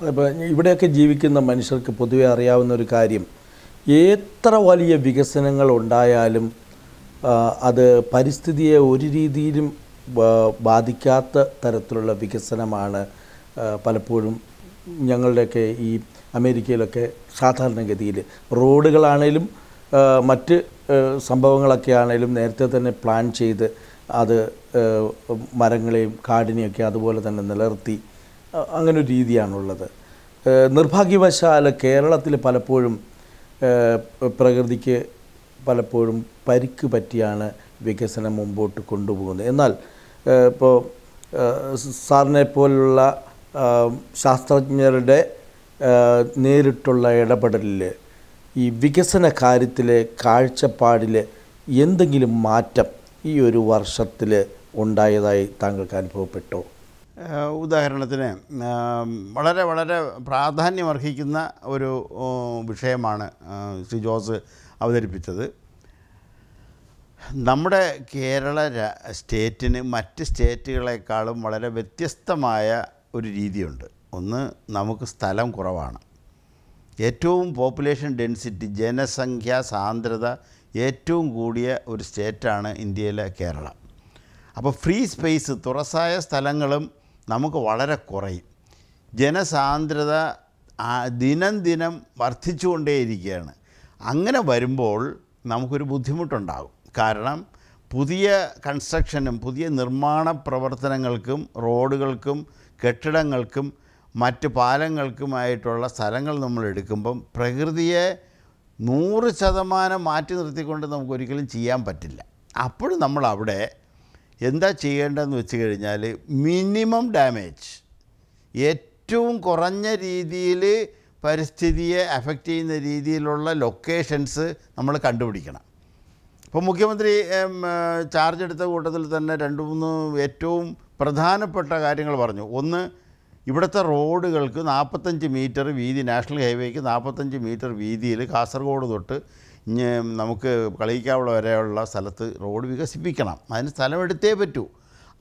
അപ്പോൾ ഇവിടെയൊക്കെ ജീവിക്കുന്ന മനുഷ്യർക്ക് പൊതുവെ അറിയാവുന്ന ഒരു കാര്യം എത്ര വലിയ വികസനങ്ങൾ ഉണ്ടായാലും അത് പരിസ്ഥിതിയെ ഒരു രീതിയിലും ബാധിക്കാത്ത തരത്തിലുള്ള വികസനമാണ് പലപ്പോഴും ഞങ്ങളുടെയൊക്കെ ഈ അമേരിക്കയിലൊക്കെ സാധാരണഗതിയിൽ. റോഡുകളാണേലും മറ്റ് സംഭവങ്ങളൊക്കെ ആണേലും നേരത്തെ തന്നെ പ്ലാൻ ചെയ്ത് അത് മരങ്ങളെയും കാടിനെയൊക്കെ അതുപോലെ തന്നെ നിലനിർത്തി അ- അങ്ങനെ ഒരു രീതിയാണുള്ളത്. നിർഭാഗ്യവശാൽ കേരളത്തിൽ പലപ്പോഴും പ്രകൃതിക്ക് പലപ്പോഴും പരിക്ക് പറ്റിയാണ് വികസനം മുമ്പോട്ട് കൊണ്ടുപോകുന്നത്. എന്നാൽ ഇപ്പോൾ സാറിനെ പോലുള്ള ശാസ്ത്രജ്ഞരുടെ നേരിട്ടുള്ള ഇടപെടലിൽ ഈ വികസന കാര്യത്തിലെ കാഴ്ചപ്പാടിൽ എന്തെങ്കിലും മാറ്റം ഈ ഒരു വർഷത്തിൽ ഉണ്ടായതായി താങ്കൾക്ക് അനുഭവപ്പെട്ടോ? ഉദാഹരണത്തിന് വളരെ വളരെ പ്രാധാന്യമർഹിക്കുന്ന ഒരു വിഷയമാണ് ശ്രീ ജോസ് അവതരിപ്പിച്ചത്. നമ്മുടെ കേരള സ്റ്റേറ്റിന് മറ്റ് സ്റ്റേറ്റുകളെക്കാളും വളരെ വ്യത്യസ്തമായ ഒരു രീതിയുണ്ട്. ഒന്ന് നമുക്ക് സ്ഥലം കുറവാണ്. ഏറ്റവും പോപ്പുലേഷൻ ഡെൻസിറ്റി ജനസംഖ്യാ സാന്ദ്രത ഏറ്റവും കൂടിയ ഒരു സ്റ്റേറ്റാണ് ഇന്ത്യയിലെ കേരളം. അപ്പോൾ ഫ്രീ സ്പേസ് തുറസായ സ്ഥലങ്ങളും നമുക്ക് വളരെ കുറയും. ജനസാന്ദ്രത ദിനം ദിനം വർദ്ധിച്ചുകൊണ്ടേയിരിക്കുകയാണ്. അങ്ങനെ വരുമ്പോൾ നമുക്കൊരു ബുദ്ധിമുട്ടുണ്ടാകും. കാരണം പുതിയ കൺസ്ട്രക്ഷനും പുതിയ നിർമ്മാണ പ്രവർത്തനങ്ങൾക്കും റോഡുകൾക്കും കെട്ടിടങ്ങൾക്കും മറ്റ് പാലങ്ങൾക്കുമായിട്ടുള്ള സ്ഥലങ്ങൾ നമ്മൾ എടുക്കുമ്പം പ്രകൃതിയെ നൂറ് ശതമാനം മാറ്റി നിർത്തിക്കൊണ്ട് നമുക്കൊരിക്കലും ചെയ്യാൻ പറ്റില്ല. അപ്പോൾ നമ്മൾ അവിടെ എന്താ ചെയ്യേണ്ടതെന്ന് വെച്ച് കഴിഞ്ഞാൽ മിനിമം ഡാമേജ്. ഏറ്റവും കുറഞ്ഞ രീതിയിൽ പരിസ്ഥിതിയെ അഫക്റ്റ് ചെയ്യുന്ന രീതിയിലുള്ള ലൊക്കേഷൻസ് നമ്മൾ കണ്ടുപിടിക്കണം. ഇപ്പോൾ മുഖ്യമന്ത്രി ചാർജ് എടുത്ത കൂട്ടത്തിൽ തന്നെ രണ്ട് മൂന്ന് ഏറ്റവും പ്രധാനപ്പെട്ട കാര്യങ്ങൾ പറഞ്ഞു. ഒന്ന് ഇവിടുത്തെ റോഡുകൾക്ക് നാൽപ്പത്തഞ്ച് മീറ്റർ വീതി നാഷണൽ ഹൈവേക്ക് നാൽപ്പത്തഞ്ച് മീറ്റർ വീതിയിൽ കാസർഗോഡ് തൊട്ട് നമുക്ക് കളിക്കാവുള്ള വരെയുള്ള സ്ഥലത്ത് റോഡ് വികസിപ്പിക്കണം. അതിന് സ്ഥലമെടുത്തേ പറ്റൂ.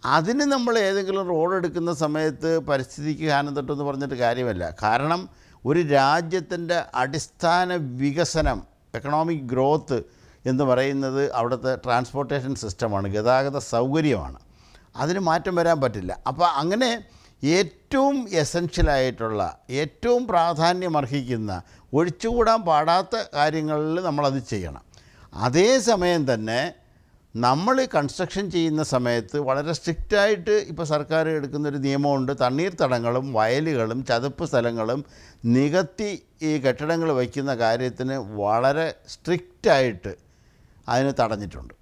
അതിന് നമ്മൾ ഏതെങ്കിലും റോഡ് എടുക്കുന്ന സമയത്ത് പരിസ്ഥിതിക്ക് ഹാനം തട്ടെന്ന് പറഞ്ഞിട്ട് കാര്യമല്ല. കാരണം ഒരു രാജ്യത്തിന്റെ അടിസ്ഥാന വികസനം എക്കണോമിക് ഗ്രോത്ത് എന്ന് പറയുന്നത് അവിടുത്തെ ട്രാൻസ്പോർട്ടേഷൻ സിസ്റ്റമാണ് ഗതാഗത സൗകര്യമാണ്. അതിന് മാറ്റം വരാൻ പറ്റില്ല. അപ്പോൾ അങ്ങനെ ഏറ്റവും എസൻഷ്യലായിട്ടുള്ള ഏറ്റവും പ്രാധാന്യമർഹിക്കുന്ന ഒഴിച്ചുകൂടാൻ പാടാത്ത കാര്യങ്ങളിൽ നമ്മളത് ചെയ്യണം. അതേസമയം തന്നെ നമ്മൾ കൺസ്ട്രക്ഷൻ ചെയ്യുന്ന സമയത്ത് വളരെ സ്ട്രിക്റ്റായിട്ട് ഇപ്പോൾ സർക്കാർ എടുക്കുന്നൊരു നിയമമുണ്ട്. തണ്ണീർത്തടങ്ങളും വയലുകളും ചതുപ്പ് സ്ഥലങ്ങളും നികത്തി ഈ കെട്ടിടങ്ങൾ വയ്ക്കുന്ന കാര്യത്തിന് വളരെ സ്ട്രിക്റ്റായിട്ട് അതിന് തടഞ്ഞിട്ടുണ്ട്.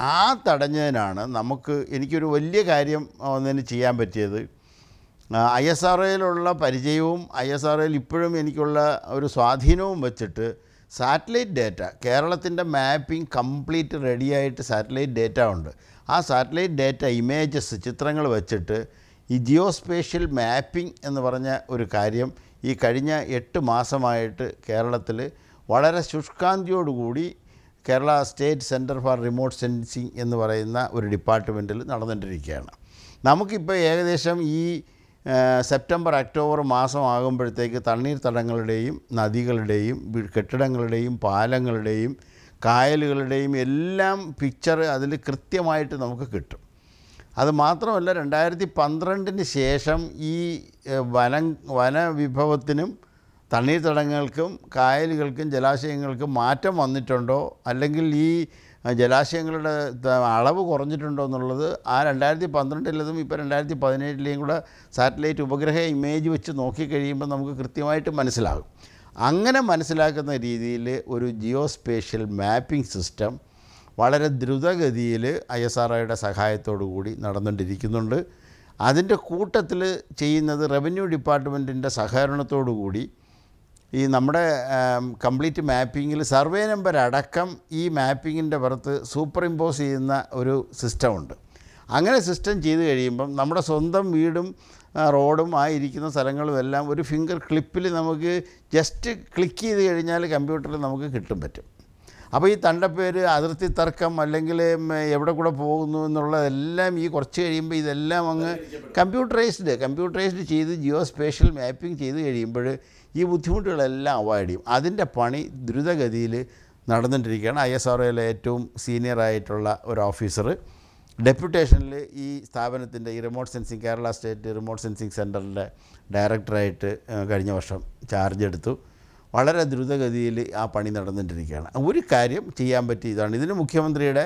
ആ തടഞ്ഞതിനാണ് നമുക്ക് എനിക്കൊരു വലിയ കാര്യം ഒന്നിന് ചെയ്യാൻ പറ്റിയത്. ഐ എസ് ആർ ഒയിലുള്ള പരിചയവും ഐ എസ് ആർ ഒയിൽ ഇപ്പോഴും എനിക്കുള്ള ഒരു സ്വാധീനവും വെച്ചിട്ട് സാറ്റലൈറ്റ് ഡേറ്റ കേരളത്തിന്റെ മാപ്പിംഗ് കംപ്ലീറ്റ് റെഡിയായിട്ട് സാറ്റലൈറ്റ് ഡേറ്റ ഉണ്ട്. ആ സാറ്റലൈറ്റ് ഡേറ്റ ഇമേജസ് ചിത്രങ്ങൾ വെച്ചിട്ട് ഈ ജിയോസ്പേഷ്യൽ മാപ്പിംഗ് എന്ന് പറഞ്ഞ ഒരു കാര്യം ഈ കഴിഞ്ഞ എട്ട് മാസമായിട്ട് കേരളത്തിൽ വളരെ ശുഷ്കാന്തിയോടുകൂടി Kerala state centre for remote sensing എന്ന് പറയുന്ന ഒരു ഡിപ്പാർട്ട്മെന്റിൽ നടന്നുകൊണ്ടിരിക്കുകയാണ് നമുക്കിപ്പോൾ ഏകദേശം ഈ സെപ്റ്റംബർ ഒക്ടോബർ മാസമാകുമ്പോഴത്തേക്ക് തണ്ണീർത്തടങ്ങളുടെയും നദികളുടെയും കെട്ടിടങ്ങളുടെയും പാലങ്ങളുടെയും കായലുകളുടെയും എല്ലാം പിക്ചർ അതിൽ കൃത്യമായിട്ട് നമുക്ക് കിട്ടും. അത് മാത്രമല്ല രണ്ടായിരത്തി പന്ത്രണ്ടിന് ശേഷം ഈ വന വനം വനവിഭവത്തിനും തണ്ണീർത്തടങ്ങൾക്കും കായലുകൾക്കും ജലാശയങ്ങൾക്കും മാറ്റം വന്നിട്ടുണ്ടോ? അല്ലെങ്കിൽ ഈ ജലാശയങ്ങളുടെ അളവ് കുറഞ്ഞിട്ടുണ്ടോ എന്നുള്ളത് ആ രണ്ടായിരത്തി പന്ത്രണ്ടിലതും ഇപ്പോൾ രണ്ടായിരത്തി പതിനേഴിലെയും കൂടെ സാറ്റലൈറ്റ് ഉപഗ്രഹ ഇമേജ് വെച്ച് നോക്കിക്കഴിയുമ്പോൾ നമുക്ക് കൃത്യമായിട്ട് മനസ്സിലാകും. അങ്ങനെ മനസ്സിലാക്കുന്ന രീതിയിൽ ഒരു ജിയോ സ്പേഷ്യൽ മാപ്പിംഗ് സിസ്റ്റം വളരെ ദ്രുതഗതിയിൽ ഐ എസ് ആർ ഒയുടെ സഹായത്തോടു കൂടി നടന്നുകൊണ്ടിരിക്കുന്നുണ്ട്. അതിന്റെ കൂട്ടത്തിൽ ചെയ്യുന്നത് റവന്യൂ ഡിപ്പാർട്ട്മെന്റിന്റെ സഹകരണത്തോടു കൂടി ഈ നമ്മുടെ കംപ്ലീറ്റ് മാപ്പിങ്ങിൽ സർവേ നമ്പർ അടക്കം ഈ മാപ്പിങ്ങിന്റെ പുറത്ത് സൂപ്പർ ഇമ്പോസ് ചെയ്യുന്ന ഒരു സിസ്റ്റമുണ്ട്. അങ്ങനെ സിസ്റ്റം ചെയ്ത് കഴിയുമ്പം നമ്മുടെ സ്വന്തം വീടും റോഡും ആയിരിക്കുന്ന സ്ഥലങ്ങളും എല്ലാം ഒരു ഫിംഗർ ക്ലിപ്പിൽ നമുക്ക് ജസ്റ്റ് ക്ലിക്ക് ചെയ്ത് കഴിഞ്ഞാൽ കമ്പ്യൂട്ടറിൽ നമുക്ക് കിട്ടും പറ്റും. അപ്പോൾ ഈ തണ്ടപ്പേര് അതിർത്തി തർക്കം അല്ലെങ്കിൽ എവിടെ കൂടെ പോകുന്നു എന്നുള്ളതെല്ലാം ഈ കുറച്ച് കഴിയുമ്പോൾ ഇതെല്ലാം അങ്ങ് കമ്പ്യൂട്ടറൈസ്ഡ് കമ്പ്യൂട്ടറൈസ്ഡ് ചെയ്ത് ജിയോ സ്പേഷ്യൽ മാപ്പിംഗ് ചെയ്ത് കഴിയുമ്പോൾ ഈ ബുദ്ധിമുട്ടുകളെല്ലാം അവോയ്ഡ് ചെയ്യും. അതിന്റെ പണി ദ്രുതഗതിയിൽ നടന്നുകൊണ്ടിരിക്കുകയാണ്. ഐ എസ് ആർ ഏറ്റവും സീനിയർ ആയിട്ടുള്ള ഒരു ഓഫീസർ ഡെപ്യൂട്ടേഷനിൽ ഈ സ്ഥാപനത്തിന്റെ ഈ remote sensing Kerala state remote sensing സെന്ററിന്റെ ഡയറക്ടറായിട്ട് കഴിഞ്ഞ വർഷം ചാർജ് എടുത്തു. വളരെ ദ്രുതഗതിയിൽ ആ പണി നടന്നുകൊണ്ടിരിക്കുകയാണ് ഒരു കാര്യം ചെയ്യാൻ പറ്റിയ ഇതാണ്. ഇതിന് മുഖ്യമന്ത്രിയുടെ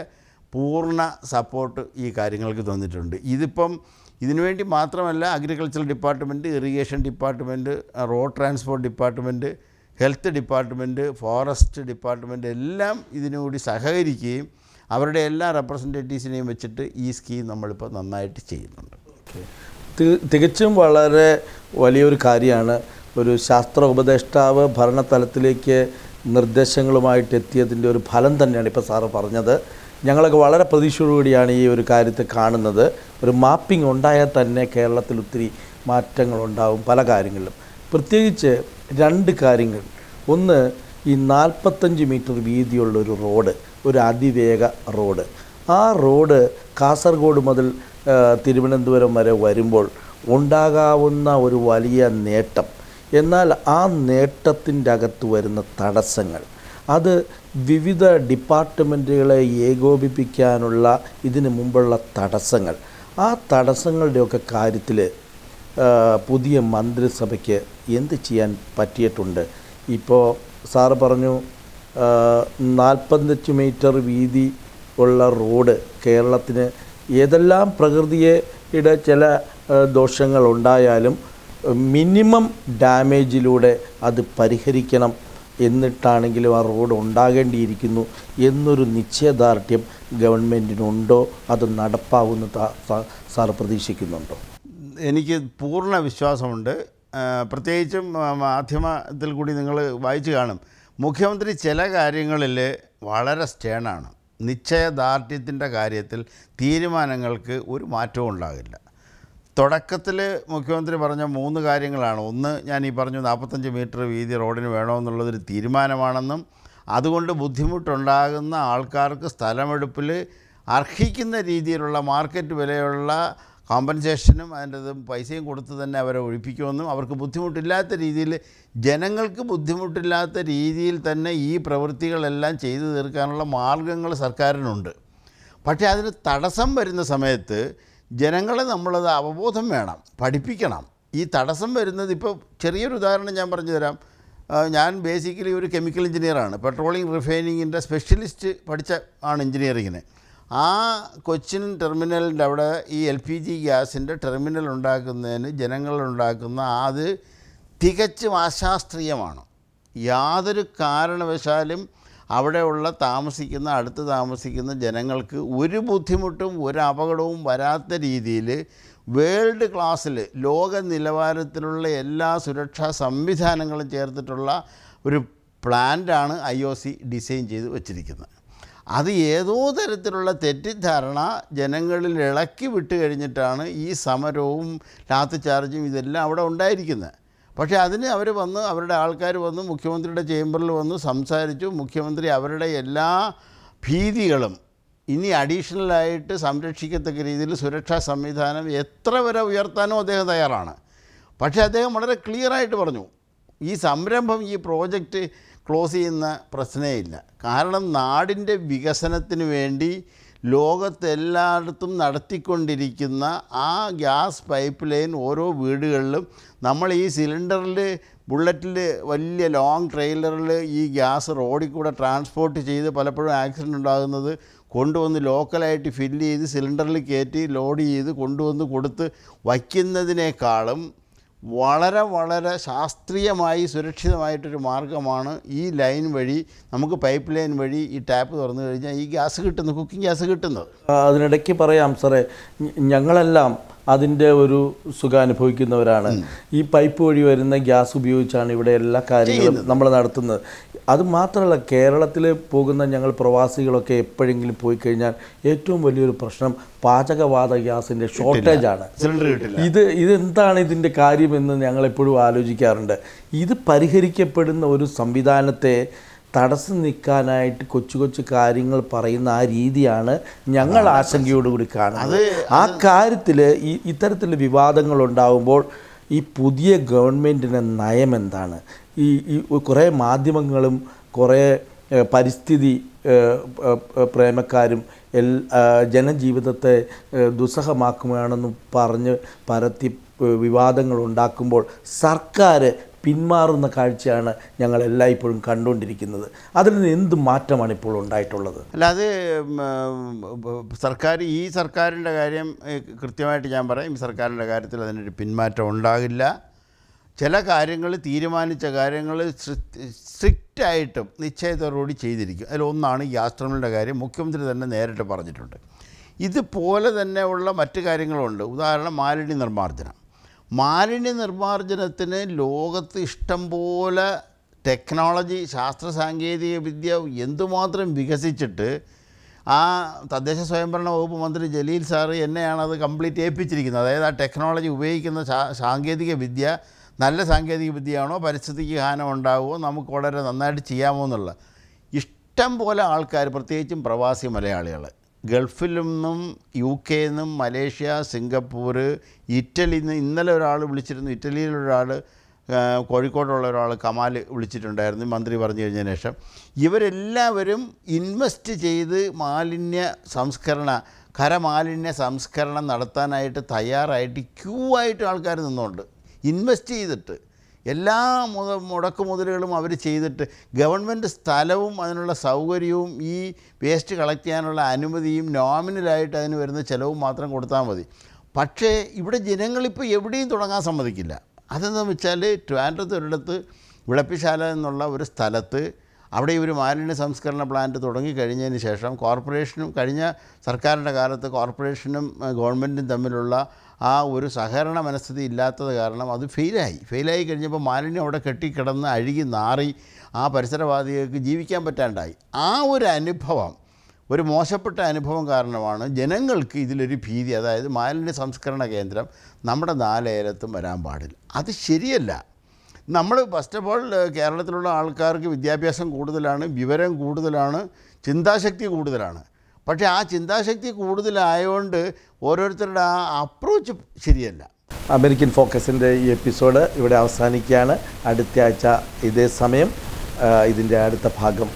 പൂർണ സപ്പോർട്ട് ഈ കാര്യങ്ങൾക്ക് തന്നിട്ടുണ്ട്. ഇതിപ്പം ഇതിനുവേണ്ടി മാത്രമല്ല agriculture department irrigation department road transport department health department forest department എല്ലാം ഇതിനുകൂടി സഹകരിക്കുകയും അവരുടെ എല്ലാ റെപ്രസെന്റേറ്റീവ്സിനെയും വെച്ചിട്ട് ഈ സ്കീം നമ്മളിപ്പോൾ നന്നായിട്ട് ചെയ്യുന്നുണ്ട്. തികച്ചും വളരെ വലിയൊരു കാര്യമാണ് ഒരു ശാസ്ത്ര ഉപദേഷ്ടാവ് ഭരണതലത്തിലേക്ക് നിർദ്ദേശങ്ങളുമായിട്ട് എത്തിയതിന്റെ ഒരു ഫലം തന്നെയാണ് ഇപ്പോൾ സാറ് പറഞ്ഞത്. ഞങ്ങളൊക്കെ വളരെ പ്രതീക്ഷയോടുകൂടിയാണ് ഈ ഒരു കാര്യത്തെ കാണുന്നത്. ഒരു മാപ്പിംഗ് ഉണ്ടായാൽ തന്നെ കേരളത്തിൽ ഒത്തിരി മാറ്റങ്ങളുണ്ടാവും പല കാര്യങ്ങളിലും. പ്രത്യേകിച്ച് രണ്ട് കാര്യങ്ങൾ. ഒന്ന് ഈ നാൽപ്പത്തഞ്ച് മീറ്റർ വീതിയുള്ള ഒരു റോഡ് ഒരു അതിവേഗ റോഡ്. ആ റോഡ് കാസർഗോഡ് മുതൽ തിരുവനന്തപുരം വരെ വരുമ്പോൾ ഉണ്ടാകാവുന്ന ഒരു വലിയ നേട്ടം എന്നാൽ ആ നേട്ടത്തിന്റെ അകത്ത് വരുന്ന തടസ്സങ്ങൾ അത് വിവിധ ഡിപ്പാർട്ട്മെന്റുകളെ ഏകോപിപ്പിക്കാനുള്ള ഇതിന് മുമ്പുള്ള തടസ്സങ്ങൾ. ആ തടസ്സങ്ങളുടെയൊക്കെ കാര്യത്തിൽ പുതിയ മന്ത്രിസഭയ്ക്ക് എന്ത് ചെയ്യാൻ പറ്റിയിട്ടുണ്ട്? ഇപ്പോൾ സാറ് പറഞ്ഞു നാൽപ്പത്തഞ്ച് മീറ്റർ വീതി ഉള്ള റോഡ് കേരളത്തിന് ഏതെല്ലാം പ്രകൃതിയുടെ ചില ദോഷങ്ങളുണ്ടായാലും മിനിമം ഡാമേജിലൂടെ അത് പരിഹരിക്കണം എന്നിട്ടാണെങ്കിലും ആ റോഡ് ഉണ്ടാകേണ്ടിയിരിക്കുന്നു എന്നൊരു നിശ്ചയദാർഢ്യം ഗവൺമെന്റിനുണ്ടോ അത് നടപ്പാവുന്ന സാർ പ്രതീക്ഷിക്കുന്നുണ്ടോ? എനിക്ക് പൂർണ വിശ്വാസമുണ്ട്. പ്രത്യേകിച്ചും മാധ്യമത്തിൽ കൂടി നിങ്ങൾ വായിച്ചു കാണും. മുഖ്യമന്ത്രി ചില കാര്യങ്ങളിൽ വളരെ സ്റ്റേണാണ്. നിശ്ചയദാർഢ്യത്തിന്റെ കാര്യത്തിൽ തീരുമാനങ്ങൾക്ക് ഒരു മാറ്റവും ഉണ്ടാകില്ല. തുടക്കത്തിൽ മുഖ്യമന്ത്രി പറഞ്ഞ മൂന്ന് കാര്യങ്ങളാണ്. ഒന്ന് ഞാൻ ഈ പറഞ്ഞു നാൽപ്പത്തഞ്ച് മീറ്റർ വീതി റോഡിന് വേണമെന്നുള്ളതൊരു തീരുമാനമാണെന്നും അതുകൊണ്ട് ബുദ്ധിമുട്ടുണ്ടാകുന്ന ആൾക്കാർക്ക് സ്ഥലമെടുപ്പിൽ അർഹിക്കുന്ന രീതിയിലുള്ള മാർക്കറ്റ് വിലയുള്ള കോമ്പൻസേഷനും അതിന്റെ പൈസയും കൊടുത്ത് തന്നെ അവരെ ഒഴിപ്പിക്കുമെന്നും അവർക്ക് ബുദ്ധിമുട്ടില്ലാത്ത രീതിയിൽ ജനങ്ങൾക്ക് ബുദ്ധിമുട്ടില്ലാത്ത രീതിയിൽ തന്നെ ഈ പ്രവൃത്തികളെല്ലാം ചെയ്തു തീർക്കാനുള്ള മാർഗങ്ങൾ സർക്കാരിനുണ്ട്. പക്ഷേ അതിന് തടസ്സം വരുന്ന സമയത്ത് ജനങ്ങളെ നമ്മളത് അവബോധം വേണം പഠിപ്പിക്കണം. ഈ തടസ്സം വരുന്നത് ഇപ്പോൾ ചെറിയൊരു ഉദാഹരണം ഞാൻ പറഞ്ഞു തരാം. ഞാൻ ബേസിക്കലി ഒരു കെമിക്കൽ എഞ്ചിനീയറാണ് പെട്രോളിങ് റിഫൈനിങ്ങിന്റെ സ്പെഷ്യലിസ്റ്റ് പഠിച്ച ആണ് എഞ്ചിനീയറിങ്ങിന് ആ കൊച്ചിൻ ടെർമിനലിന്റെ അവിടെ ഈ എൽ പി ജി ഗ്യാസിന്റെ ടെർമിനൽ ഉണ്ടാക്കുന്നതിന് ജനങ്ങളുണ്ടാക്കുന്ന അത് തികച്ചും അശാസ്ത്രീയമാണ്. യാതൊരു കാരണവശാലും അവിടെയുള്ള താമസിക്കുന്ന അടുത്ത് താമസിക്കുന്ന ജനങ്ങൾക്ക് ഒരു ബുദ്ധിമുട്ടും ഒരു അപകടവും വരാത്ത രീതിയിൽ വേൾഡ് ക്ലാസ്സിൽ ലോക നിലവാരത്തിലുള്ള എല്ലാ സുരക്ഷാ സംവിധാനങ്ങളും ചേർത്തിട്ടുള്ള ഒരു പ്ലാന്റാണ് ഐ ഒ സി ഡിസൈൻ ചെയ്ത് വച്ചിരിക്കുന്നത്. അത് ഏതോ തരത്തിലുള്ള തെറ്റിദ്ധാരണ ജനങ്ങളിൽ ഇളക്കി വിട്ട് കഴിഞ്ഞിട്ടാണ് ഈ സമരവും ലാത്തി ചാർജും ഇതെല്ലാം അവിടെ ഉണ്ടായിരിക്കുന്നത്. പക്ഷേ അതിന് അവർ വന്ന് അവരുടെ ആൾക്കാർ വന്ന് മുഖ്യമന്ത്രിയുടെ ചേംബറിൽ വന്ന് സംസാരിച്ചു. മുഖ്യമന്ത്രി അവരുടെ എല്ലാ ഭീതികളും ഇനി അഡീഷണലായിട്ട് സംരക്ഷിക്കത്തക്ക രീതിയിൽ സുരക്ഷാ സംവിധാനം എത്ര വരെ ഉയർത്താനും അദ്ദേഹം തയ്യാറാണ്. പക്ഷേ അദ്ദേഹം വളരെ ക്ലിയറായിട്ട് പറഞ്ഞു ഈ സംരംഭം ഈ പ്രോജക്റ്റ് ക്ലോസ് ചെയ്യുന്ന പ്രശ്നമേ ഇല്ല. കാരണം നാടിന്റെ വികസനത്തിന് വേണ്ടി ലോകത്തെല്ലായിടത്തും നടത്തിക്കൊണ്ടിരിക്കുന്ന ആ ഗ്യാസ് പൈപ്പ് ലൈൻ ഓരോ വീടുകളിലും നമ്മൾ ഈ സിലിണ്ടറിൽ ബുള്ളറ്റിൽ വലിയ ലോങ് ട്രെയിലറിൽ ഈ ഗ്യാസ് റോഡിൽ കൂടെ ട്രാൻസ്പോർട്ട് ചെയ്ത് പലപ്പോഴും ആക്സിഡന്റ് ഉണ്ടാകുന്നത് കൊണ്ടുവന്ന് ലോക്കലായിട്ട് ഫില്ല് ചെയ്ത് സിലിണ്ടറിൽ കയറ്റി ലോഡ് ചെയ്ത് കൊണ്ടുവന്ന് കൊടുത്ത് വയ്ക്കുന്നതിനേക്കാളും വളരെ വളരെ ശാസ്ത്രീയമായി സുരക്ഷിതമായിട്ടൊരു മാർഗമാണ് ഈ ലൈൻ വഴി നമുക്ക് പൈപ്പ് ലൈൻ വഴി ഈ ടാപ്പ് തുറന്നു കഴിഞ്ഞാൽ ഈ ഗ്യാസ് കിട്ടുന്നത് കുക്കിംഗ് ഗ്യാസ് കിട്ടുന്നത്. അതിനിടയ്ക്ക് പറയാം സാറേ ഞങ്ങളെല്ലാം അതിന്റെ ഒരു സുഖം അനുഭവിക്കുന്നവരാണ് ഈ പൈപ്പ് വഴി വരുന്ന ഗ്യാസ് ഉപയോഗിച്ചാണ് ഇവിടെ എല്ലാ കാര്യങ്ങളും നമ്മൾ നടത്തുന്നത്. അത് മാത്രമല്ല കേരളത്തിൽ പോകുന്ന ഞങ്ങൾ പ്രവാസികളൊക്കെ എപ്പോഴെങ്കിലും പോയി കഴിഞ്ഞാൽ ഏറ്റവും വലിയൊരു പ്രശ്നം പാചകവാത ഗ്യാസിന്റെ ഷോർട്ടേജ് സിലിണ്ടർ കിട്ടില്ല. ഇത് ഇതെന്താണ് ഇതിന്റെ കാര്യമെന്ന് ഞങ്ങൾ എപ്പോഴും ആലോചിക്കാറുണ്ട്. ഇത് പരിഹരിക്കപ്പെടുന്ന ഒരു സംവിധാനത്തെ തടസ്സം നിൽക്കാനായിട്ട് കൊച്ചു കൊച്ചു കാര്യങ്ങൾ പറയുന്ന ആ രീതിയാണ് ഞങ്ങൾ ആശങ്കയോടുകൂടി കാണുന്നത്. ആ കാര്യത്തിൽ ഈ ഇത്തരത്തിലുള്ള വിവാദങ്ങൾ ഉണ്ടാകുമ്പോൾ ഈ പുതിയ ഗവൺമെന്റിന്റെ നയം എന്താണ്? ഈ ഈ കുറേ മാധ്യമങ്ങളും കുറേ പരിസ്ഥിതി പ്രേമക്കാരും എൽ ജനജീവിതത്തെ ദുസ്സഹമാക്കുകയാണെന്ന് പറഞ്ഞ് പരത്തി വിവാദങ്ങൾ ഉണ്ടാക്കുമ്പോൾ സർക്കാർ പിന്മാറുന്ന കാഴ്ചയാണ് ഞങ്ങൾ എല്ലായ്പ്പോഴും കണ്ടുകൊണ്ടിരിക്കുന്നത്. അതിൽ നിന്ന് എന്ത് മാറ്റമാണ് ഇപ്പോൾ ഉണ്ടായിട്ടുള്ളത്? അല്ല അത് സർക്കാർ ഈ സർക്കാരിന്റെ കാര്യം കൃത്യമായിട്ട് ഞാൻ പറയും. ഈ സർക്കാരിന്റെ കാര്യത്തിൽ അതിനൊരു പിന്മാറ്റം ഉണ്ടാകില്ല. ചില കാര്യങ്ങൾ തീരുമാനിച്ച കാര്യങ്ങൾ സ്ട്രിക്റ്റായിട്ടും നിശ്ചയത്തോടുകൂടി ചെയ്തിരിക്കും. അതിലൊന്നാണ് ഈ ആശ്രമങ്ങളുടെ കാര്യം. മുഖ്യമന്ത്രി തന്നെ നേരിട്ട് പറഞ്ഞിട്ടുണ്ട്. ഇതുപോലെ തന്നെ ഉള്ള മറ്റു കാര്യങ്ങളുണ്ട്. ഉദാഹരണം മാലിന്യ നിർമ്മാർജനം. മാലിന്യ നിർമ്മാർജനത്തിന് ലോകത്ത് ഇഷ്ടം പോലെ ടെക്നോളജി ശാസ്ത്ര സാങ്കേതിക വിദ്യ എന്തുമാത്രം വികസിച്ചിട്ട് ആ തദ്ദേശ സ്വയംഭരണ വകുപ്പ് മന്ത്രി ജലീൽ സാറ് എന്നെയാണ് അത് കംപ്ലീറ്റ് ഏൽപ്പിച്ചിരിക്കുന്നത്. അതായത് ആ ടെക്നോളജി ഉപയോഗിക്കുന്ന സാങ്കേതിക വിദ്യ നല്ല സാങ്കേതിക വിദ്യയാണോ പരിസ്ഥിതിക്ക് ഹാനം ഉണ്ടാകുമോ നമുക്ക് വളരെ നന്നായിട്ട് ചെയ്യാമോ എന്നുള്ള ഇഷ്ടം പോലെ ആൾക്കാർ പ്രത്യേകിച്ചും പ്രവാസി മലയാളികൾ ഗൾഫിൽ നിന്നും യു കെ നിന്നും മലേഷ്യ സിംഗപ്പൂർ ഇറ്റലിയിൽ നിന്ന് ഇന്നലെ ഒരാൾ വിളിച്ചിരുന്നു. ഇറ്റലിയിലൊരാൾ കോഴിക്കോടുള്ള ഒരാൾ കമാൽ വിളിച്ചിട്ടുണ്ടായിരുന്നു. മന്ത്രി പറഞ്ഞു കഴിഞ്ഞതിന് ശേഷം. ഇവരെല്ലാവരും ഇൻവെസ്റ്റ് ചെയ്ത് മാലിന്യ സംസ്കരണ ഖരമാലിന്യ സംസ്കരണം നടത്താനായിട്ട് തയ്യാറായിട്ട് ക്യൂ ആയിട്ട് ആൾക്കാർ നിന്നുകൊണ്ട് ഇൻവെസ്റ്റ് ചെയ്തിട്ട്. എല്ലാ മുത മുടക്ക് മുതലുകളും അവർ ചെയ്തിട്ട് ഗവൺമെന്റ് സ്ഥലവും അതിനുള്ള സൗകര്യവും ഈ വേസ്റ്റ് കളക്ട് ചെയ്യാനുള്ള അനുമതിയും നോമിനലായിട്ട് അതിന് വരുന്ന ചിലവും മാത്രം കൊടുത്താൽ മതി. പക്ഷേ ഇവിടെ ജനങ്ങളിപ്പോൾ എവിടെയും തുടങ്ങാൻ സമ്മതിക്കില്ല. അതെന്താണെന്ന് വെച്ചാൽ ട്രിവാൻഡ്രത്ത് വിളപ്പിശാല എന്നുള്ള ഒരു സ്ഥലത്ത് അവിടെ ഒരു മാലിന്യ സംസ്കരണ പ്ലാന്റ് തുടങ്ങിക്കഴിഞ്ഞതിന് ശേഷം കോർപ്പറേഷനും കഴിഞ്ഞ സർക്കാരിന്റെ കാലത്ത് കോർപ്പറേഷനും ഗവൺമെന്റും തമ്മിലുള്ള ആ ഒരു സഹകരണ മനസ്ഥിതി ഇല്ലാത്തത് കാരണം അത് ഫെയിലായി. ഫെയിലായി കഴിഞ്ഞപ്പോൾ മാലിന്യം അവിടെ കെട്ടിക്കിടന്ന് അഴുകി നാറി ആ പരിസരവാദികൾക്ക് ജീവിക്കാൻ പറ്റാണ്ടായി. ആ ഒരു അനുഭവം ഒരു മോശപ്പെട്ട അനുഭവം കാരണമാണ് ജനങ്ങൾക്ക് ഇതിലൊരു ഭീതി. അതായത് മാലിന്യ സംസ്കരണ കേന്ദ്രം നമ്മുടെ നാലേലത്തും വരാൻ പാടില്ല. അത് ശരിയല്ല. നമ്മൾ ഫസ്റ്റ് ഓഫ് ഓൾ കേരളത്തിലുള്ള ആൾക്കാർക്ക് വിദ്യാഭ്യാസം കൂടുതലാണ് വിവരം കൂടുതലാണ് ചിന്താശക്തി കൂടുതലാണ്. പക്ഷേ ആ ചിന്താശക്തി കൂടുതലായതുകൊണ്ട് ഓരോരുത്തരുടെ ആ അപ്രോച്ച് ശരിയല്ല. അമേരിക്കൻ ഫോക്കസിന്റെ ഈ എപ്പിസോഡ് ഇവിടെ അവസാനിക്കുകയാണ്. അടുത്ത ആഴ്ച ഇതേ സമയം ഇതിന്റെ അടുത്ത ഭാഗം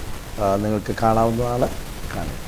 നിങ്ങൾക്ക് കാണാവുന്നതാണ്. കാണുക